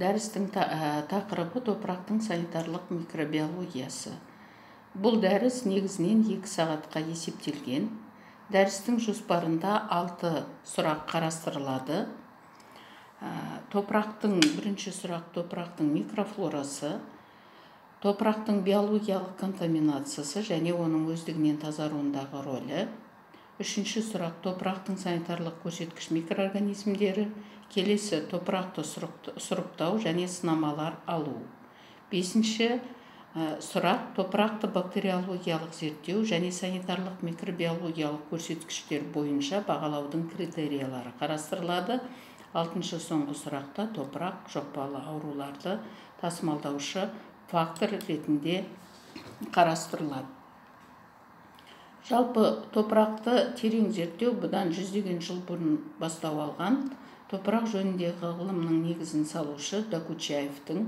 дәрістің тақырыбы топырақтың санитарлық микробиологиясы. Бұл дәріс негізінен екі сағатқа есептелген. Дәрістің жоспарында алты сұрақ қарастырылады. Топырақтың бірінші сұрақ топырақтың микрофлорасы топырақтың биологиялық контаминациясы және оның өздігінен тазаруындағы рөлі. Үшінші сұрақ. Топырақтың санитарлық көрсеткіш микроорганизмдері келесі топырақты сұрыптау және сынамалар алу. Бесінші сұрақ топырақты бактериологиялық зерттеу және санитарлық микробиологиялық көрсеткіштер бойынша бағалаудың критериялары қарастырылады. Алтыншы соңғы сұрақта топырақ жұқпалы ауруларды тасымалдаушы фактор ретінде қарастырылады. Жалпы топырақты терең зерттеу бұдан жүздеген жыл бұрын бастау алған. Топырақ жөніндегі ғылымның негізін салушы докучаевтың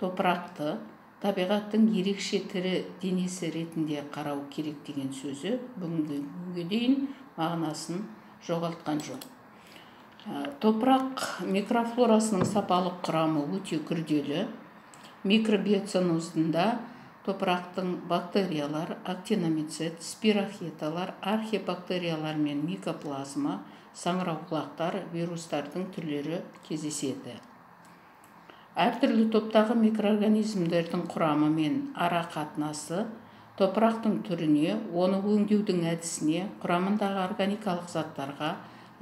топырақты табиғаттың ерекше тірі денесі ретінде қарау керек деген сөзі бүгінгі күнге дейін мағынасын жоғалтқан жоқ. Топырақ микрофлорасының сапалық құрамы өте күрделі. Микробиоценоздында топырақтың бактериялар актиномицет спирохеталар архибактериялар мен микоплазма саңырауқұлақтар вирустардың түрлері кездеседі. Әртүрлі топтағы микроорганизмдердің құрамы мен ара қатынасы топырақтың түріне оны өңдеудің әдісіне құрамындағы органикалық заттарға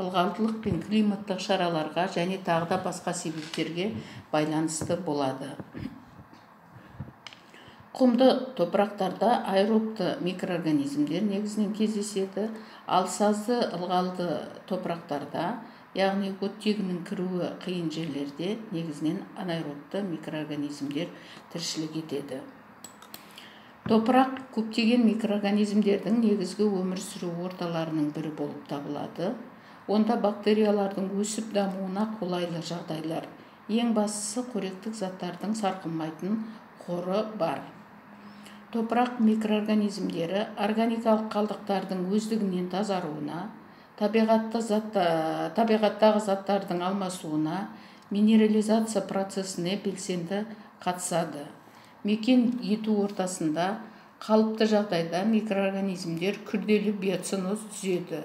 ылғалдылық пен климаттық шараларға және тағы да басқа себептерге байланысты болады. Құмды топырақтарда аэробты микроорганизмдер негізінен кездеседі. Ал сазды ылғалды топырақтарда яғни оттегінің кіруі қиын жерлерде негізінен анаэробты микроорганизмдер тіршілік етеді. Топырақ көптеген микроорганизмдердің негізгі өмір сүру орталарының бірі болып табылады. Онда бактериялардың өсіп дамуына қолайлы жағдайлар ең бастысы қоректік заттардың сарқылмайтын қоры бар. Топырақ микроорганизмдері органикалық қалдықтардың өздігінен тазаруына табиғатты затта, табиғаттағы заттардың алмасуына минерализация процесіне белсенді қатысады. Мекен ету ортасында қалыпты жағдайда микроорганизмдер күрделі биоценоз түзеді.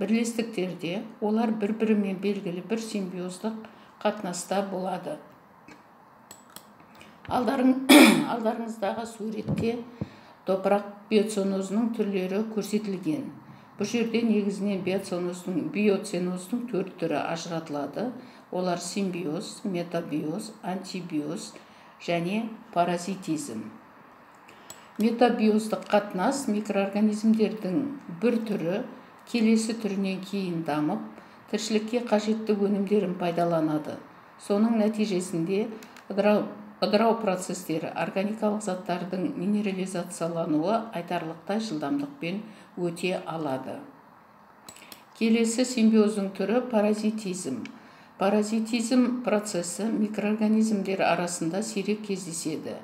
Бірлестіктерде олар бір бірімен белгілі бір симбиоздық қатынаста болады. алдарыңыздағы суретте топырақ биоценозының түрлері көрсетілген. Бұл жерде негізінен биоценоздың биоценоздың төрт түрі ажыратылады. Олар симбиоз метабиоз антибиоз және паразитизм. Метабиоздық қатынас микроорганизмдердің бір түрі келесі түрінен кейін дамып тіршілікке қажетті өнімдерін пайдаланады. Соның нәтижесінде ыдырау процестері органикалық заттардың минерализациялануы айтарлықтай жылдамдықпен өте алады. Келесі симбиоздың түрі паразитизм. Паразитизм процесі микроорганизмдер арасында сирек кездеседі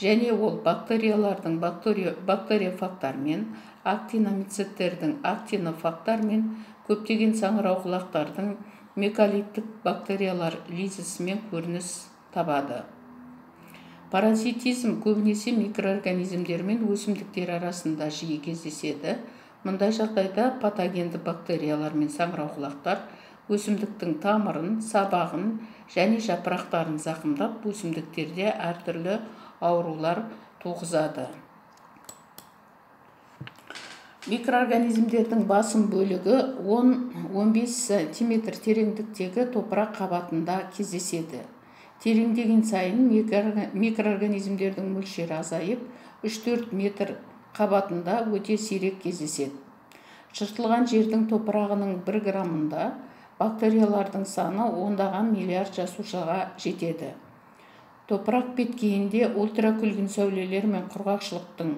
және ол бактериялардың бактериофагтармен актиномицеттердің актинофагтармен көптеген саңырауқұлақтардың мекалиттік бактериялар лизисімен көрініс табады. Паразитизм көбінесе микроорганизмдер мен өсімдіктер арасында жиі кездеседі. Мұндай жағдайда патогенді бактериялар мен саңырауқұлақтар өсімдіктің тамырын сабағын және жапырақтарын зақымдап өсімдіктерде әртүрлі аурулар туғызады. Микроорганизмдердің басым бөлігі 10-15 сантиметр тереңдіктегі топырақ қабатында кездеседі. Тереңдеген сайын микроорганизмдердің мөлшері азайып 3-4 метр қабатында өте сирек кездеседі. Жыртылған жердің топырағының бір граммында бактериялардың саны ондаған миллиард жасушаға жетеді. Топырақ беткейінде ультракүлгін сәулелер мен құрғақшылықтың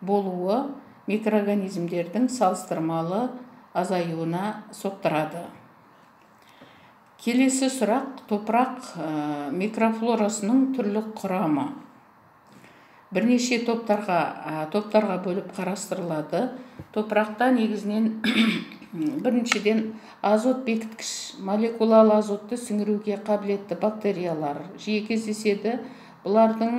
болуы микроорганизмдердің салыстырмалы азаюына соқтырады. Келесі сұрақ топырақ микрофлорасының түрлі құрамы. Бірнеше топтарға топтарға бөліп қарастырылады. Топырақта негізінен біріншіден азот бекіткіш молекулалы азотты сіңіруге қабілетті бактериялар жиі кездеседі. Бұлардың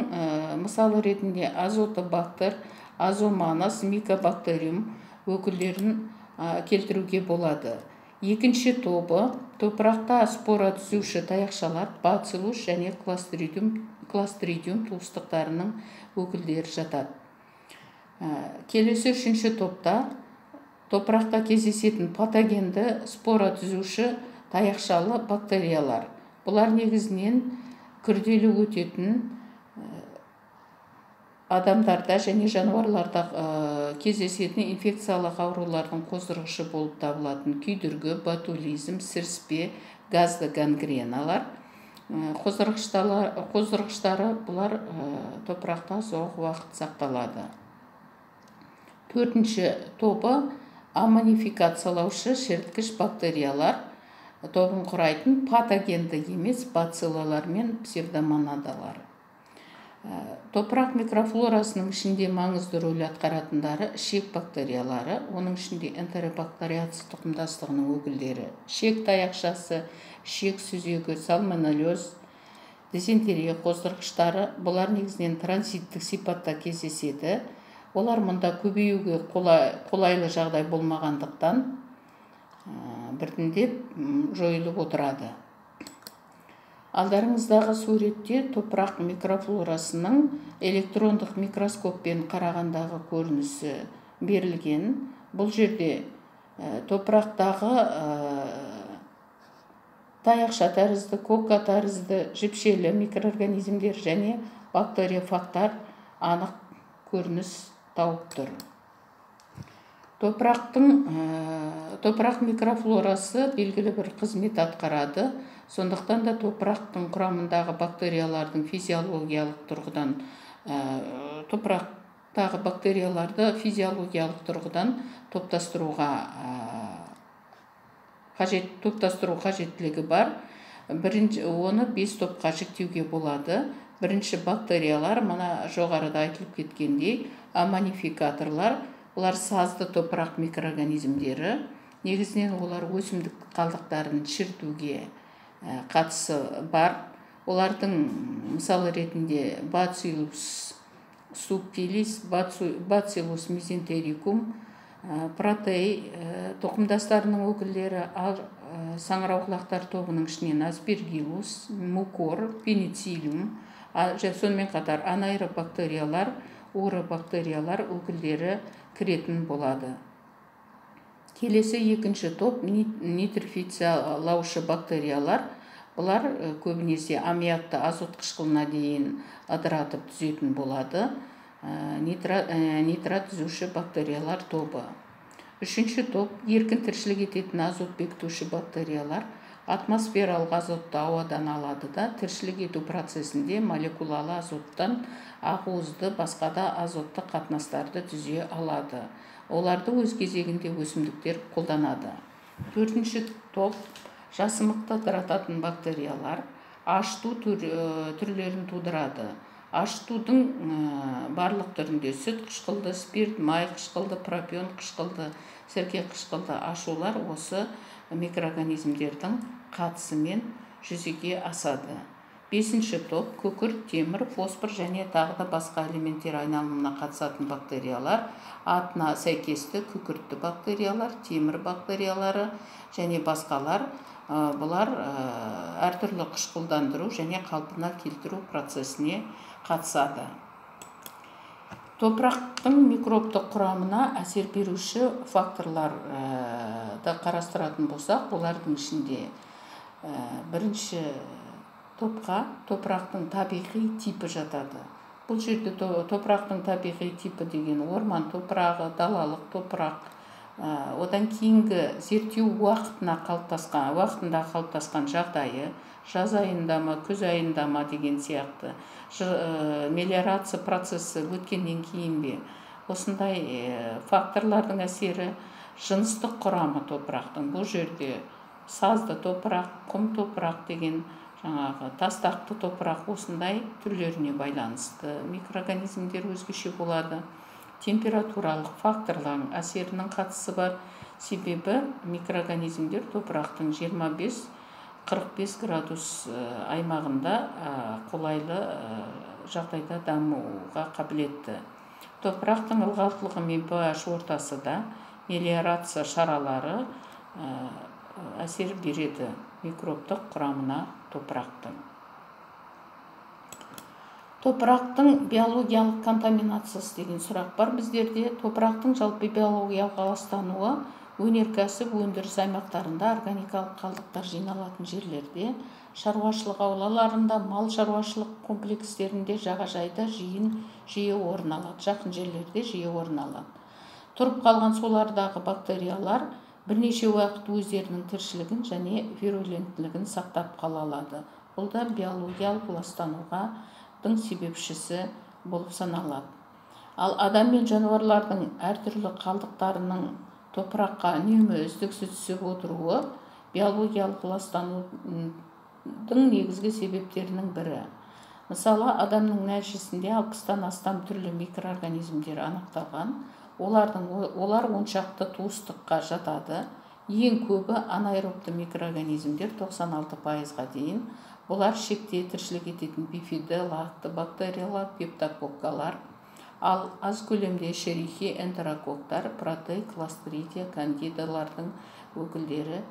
мысалы ретінде азотобактер азоманас микобактериум өкілдерін келтіруге болады. Екінші тобы топырақта спора түзуші таяқшалар бациллус және кластридиум кластридиум туыстықтарының өкілдері жатады. Келесі үшінші топта топырақта кездесетін патогенді спора түзуші таяқшалы бактериялар. Бұлар негізінен күрделі өтетін адамдарда және жануарларда кездесетін инфекциялық аурулардың қоздырғышы болып табылатын күйдіргі ботулизм сіріспе газды гангреналар қоздырғыштары бұлар топырақта ұзақ уақыт сақталады. Төртінші тобы аммонификациялаушы шерткіш бактериялар. Тобын құрайтын патогенді емес бациллалар мен псевдомонадалар. Топырақ микрофлорасының ішінде маңызды рөл атқаратындары ішек бактериялары оның ішінде энтеробактериация тұқымдастығының өкілдері ішек таяқшасы ішек сүзегі сальмонеллез дизентерия қоздырғыштары бұлар негізінен транзиттік сипатта кездеседі. Олар мұнда көбеюге қолайлы жағдай болмағандықтан біртіндеп жойылып отырады. Алдарыңыздағы суретте топырақ микрофлорасының электрондық микроскоппен қарағандағы көрінісі берілген. Бұл жерде топырақтағы таяқша тәрізді кока тәрізді жіпшелі микроорганизмдер және бактериофагтар анық көрініс тауып тұр. Топырақтың топырақ микрофлорасы белгілі бір қызмет атқарады. Сондықтан да топырақтың құрамындағы бактериялардың физиологиялық тұрғыдан топырақтағы бактерияларды физиологиялық тұрғыдан топтастыруға қажет топтастыру қажеттілігі бар. Бірінші оны бес топқа жіктеуге болады. Бірінші бактериялар мына жоғарыда айтылып кеткендей аммонификаторлар бұлар сазды топырақ микроорганизмдері. Негізінен олар өсімдік қалдықтарын шірітуге қатысы бар. Олардың мысалы ретінде бациллус субтилис бациллус мизентерикум протей тұқымдастарының өкілдері ал саңырауқұлақтар тобының ішінен аспергиллус мукор пенициллиум сонымен қатар анаэробактериялар уробактериялар өкілдері кіретін болады. Келесі екінші топ нитрифициялаушы бактериялар. Бұлар көбінесе аммиакты азот қышқылына дейін ыдыратып түзетін болады. Нитрат түзуші бактериялар тобы. Үшінші топ еркін тіршілік ететін азот бекітуші бактериялар. Атмосфералық азотты ауадан алады да тіршілік ету процесінде молекулалы азоттан ақуызды басқа да азотты қатынастарды түзе алады. Оларды өз кезегінде өсімдіктер қолданады. Төртінші топ жасымықты ыдырататын бактериялар. Ашту түрлерін тудырады. Аштудың барлық түрінде сүт қышқылды спирт май қышқылды пропион қышқылды сірке қышқылды ашулар осы микроорганизмдердің қатысымен жүзеге асады. Бесінші топ күкірт темір фосфор және тағы да басқа элементтер айналымына қатысатын бактериялар. Атына сәйкесті күкіртті бактериялар темір бактериялары және басқалар бұлар әртүрлі қышқылдандыру және қалпына келтіру процесіне қатысады. Топырақтың микробтық құрамына әсер беруші факторларды қарастыратын болсақ олардың ішінде бірінші топқа топырақтың табиғи типі жатады. Бұл жерде топырақтың табиғи типі деген орман топырағы далалық топырақ одан кейінгі зерттеу уақытына қалыптасқан уақытында қалыптасқан жағдайы жаз айында ма күз айында ма деген сияқты. Мелиорация процесі өткеннен кейін бе осындай факторлардың әсері жыныстық құрамы топырақтың. Бұл жерде сазды топырақ құм топырақ деген жаңағы тастақты топырақ осындай түрлеріне байланысты микроорганизмдер өзгеше болады температуралық факторлардың әсерінің қатысы бар. Себебі микроорганизмдер топырақтың 25-45 градус аймағында қолайлы жағдайда дамуға қабілетті. Топырақтың ылғалдылығы мен ph ортасы да мелиорация шаралары әсер береді микробтық құрамына. Топырақтың. Топырақтың биологиялық контаминациясы деген сұрақ бар біздерде. Топырақтың жалпы биологиялық ластануы өнеркәсіп өндіріс аймақтарында органикалық қалдықтар жиналатын жерлерде шаруашылық аулаларында мал шаруашылық комплекстерінде жағажайда жиын жиі орын алады жақын жерлерде жиі орын алады. Тұрып қалған сулардағы бактериялар бірнеше уақыт өздерінің тіршілігін және вируленттілігін сақтап қала алады. Бұл да биологиялық ластанудың себепшісі болып саналады. Ал адам мен жануарлардың әртүрлі қалдықтарының топыраққа үнемі үздіксіз түсіп отыруы биологиялық ластанудың негізгі себептерінің бірі. Мысалы адамның нәжісінде алпыстан астам түрлі микроорганизмдер анықталған. Олардың олар оншақты туыстыққа жатады. Ең көбі анаэробты микроорганизмдер 96 пайызға дейін. Бұлар шекте тіршілік ететін бифиді лактобактериялар пептококкалар ал аз көлемде шерихи энтерококктар протей кластридия кандидалардың өкілдері